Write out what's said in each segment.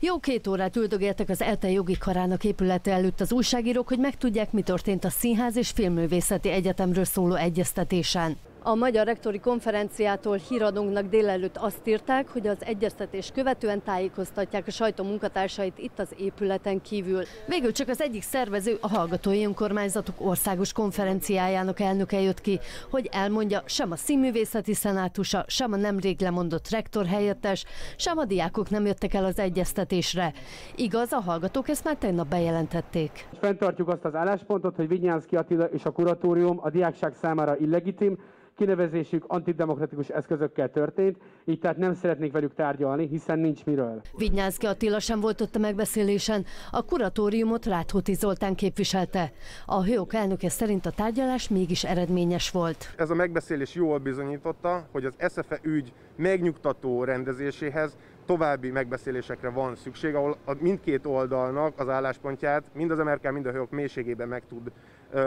Jó két órát üldögéltek az ELTE jogi karának épülete előtt az újságírók, hogy megtudják, mi történt a Színház és Filmművészeti Egyetemről szóló egyeztetésen. A Magyar Rektori Konferenciától híradónknak délelőtt azt írták, hogy az egyeztetés követően tájékoztatják a sajtó munkatársait itt az épületen kívül. Végül csak az egyik szervező, a Hallgatói Önkormányzatok Országos Konferenciájának elnöke jött ki, hogy elmondja, sem a színművészeti szenátusa, sem a nemrég lemondott rektor helyettes, sem a diákok nem jöttek el az egyeztetésre. Igaz, a hallgatók ezt már tegnap bejelentették. Fentartjuk azt az álláspontot, hogy Vinyánszki Attila és a kuratórium a diákság számára illegitim, kinevezésük antidemokratikus eszközökkel történt, így tehát nem szeretnék velük tárgyalni, hiszen nincs miről. Vignyánszki Attila sem volt ott a megbeszélésen, a kuratóriumot Ráthóti Zoltán képviselte. A hőok elnöke szerint a tárgyalás mégis eredményes volt. Ez a megbeszélés jól bizonyította, hogy az SZFE ügy megnyugtató rendezéséhez további megbeszélésekre van szükség, ahol a mindkét oldalnak az álláspontját mind az MRK, mind a hőok mélységében meg, tud,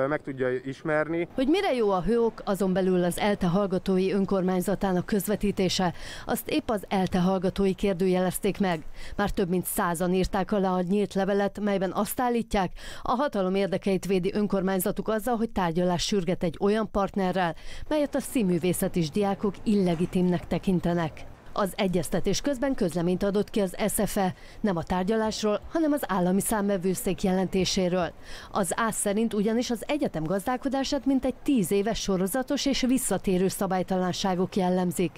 meg tudja ismerni. Hogy mire jó a hőok, azon belül az ELTE hallgatói önkormányzatának közvetítése, azt épp az ELTE hallgatói kérdőjelezték meg. Már több mint százan írták alá a nyílt levelet, melyben azt állítják, a hatalom érdekeit védi önkormányzatuk azzal, hogy tárgyalás sürget egy olyan partnerrel, melyet a színművészet is diákok illegitimnek tekintenek. Az egyeztetés közben közleményt adott ki az SFE, nem a tárgyalásról, hanem az állami számbevőszék jelentéséről. Az ÁSZ szerint ugyanis az egyetem gazdálkodását mintegy tíz éves sorozatos és visszatérő szabálytalanságok jellemzik.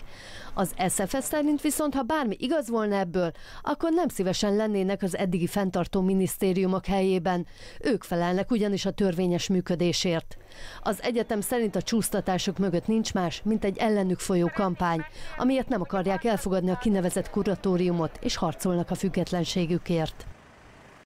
Az SFE szerint viszont, ha bármi igaz volna ebből, akkor nem szívesen lennének az eddigi fenntartó minisztériumok helyében. Ők felelnek ugyanis a törvényes működésért. Az egyetem szerint a csúsztatások mögött nincs más, mint egy ellenük folyó kampány, amiért nem akarják elfogadni a kinevezett kuratóriumot, és harcolnak a függetlenségükért.